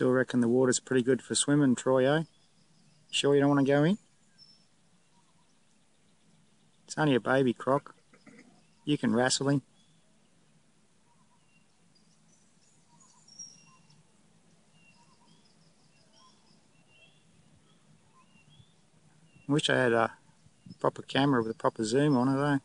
Still reckon the water's pretty good for swimming, Troy, eh? Sure you don't want to go in? It's only a baby croc. You can wrestle him. Wish I had a proper camera with a proper zoom on it, eh?